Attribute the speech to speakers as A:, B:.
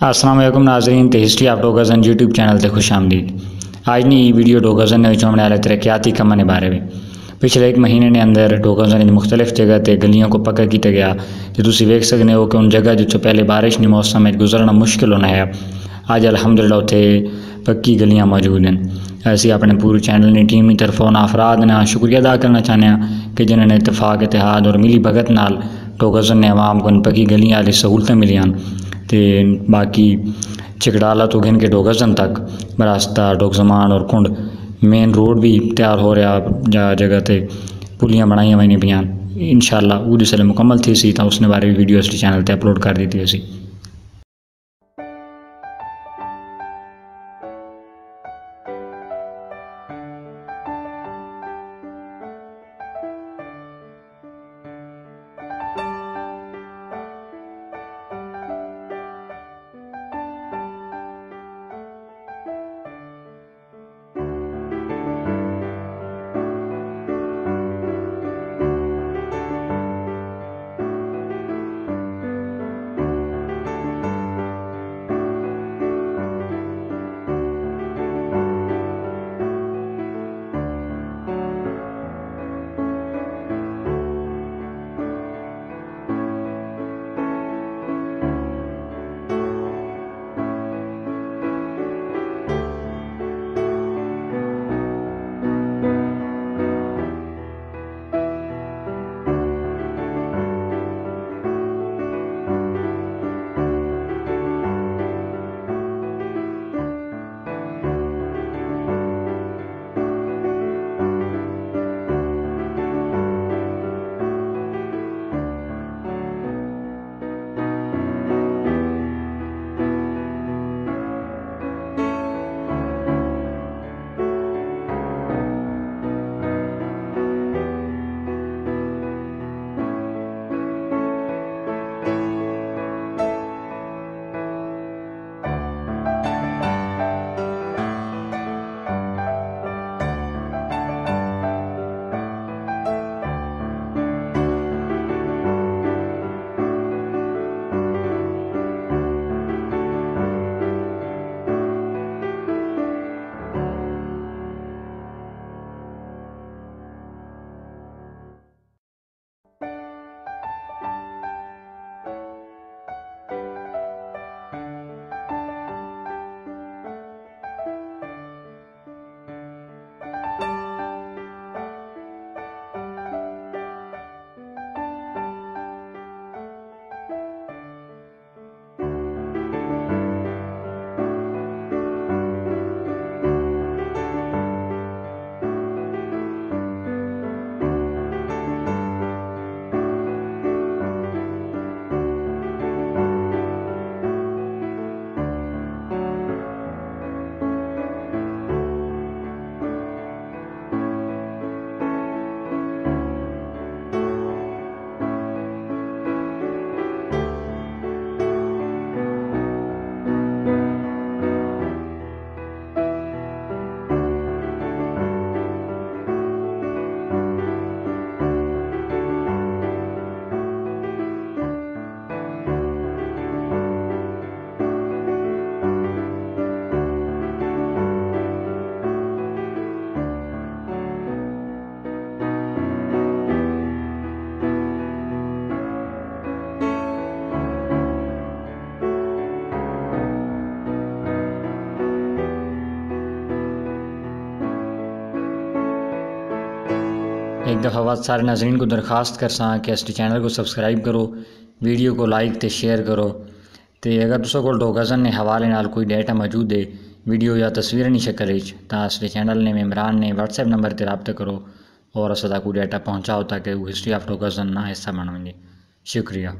A: असलम नाजरीन तो history of डोगज़न यूट्यूब चैनल से खुश आमदीद। आज नहीं वीडियो डोगज़न ने हमने वाले तरक्याती कमन बारे में पिछले एक महीने ने अंदर डोगज़न की मुख्तलिफ़ जगह से गलियों को पक्का किया गया, जो तुम वेख सकते हो कि उन जगह जो पहले बारिश के मौसम में गुजरना मुश्किल होना है। अज अलहमदुल्ला उत्थे पक्की गलियाँ मौजूद हैं। ऐसी अपने पूरी चैनल की टीम की तरफों अफराद ने शुक्रिया अदा करना चाहते हैं कि जिन्होंने इतफाक इतिहाद और मिली भगत नाल डोगाजन ने आवाम को पक्की गलियाँ वाली सहूलतें मिलियाँ तो बाकी चिकड़ाला तो घिन के डोगजन तक रास्ता डोगजमान और कुंड। मेन रोड भी तैयार हो रहा जगह पर पुलियाँ बनाई वही पियाँ। इन शाला वो जिसले मुकम्मल थी सी तो उसने बारे भी वीडियो इस चैनल पर अपलोड कर दी थी एक दफ़ा बाद सारे नाजरन को दरखास्त कर सा कि इस चैनल को सबसक्राइब करो वीडियो को लाइक तो शेयर करो। तो अगर तुसों को डोगाजन ने हवाले नाल कोई डेटा मौजूद है वीडियो या तस्वीर नहीं शक्ल तो इस चैनल ने मेमरान ने व्हाट्सएप नंबर से रबता करो और असा कोई डेटा पहुँचाओ ताकि वो हिस्ट्री ऑफ़ डोगाजन ना हिस्सा बन शुक्रिया।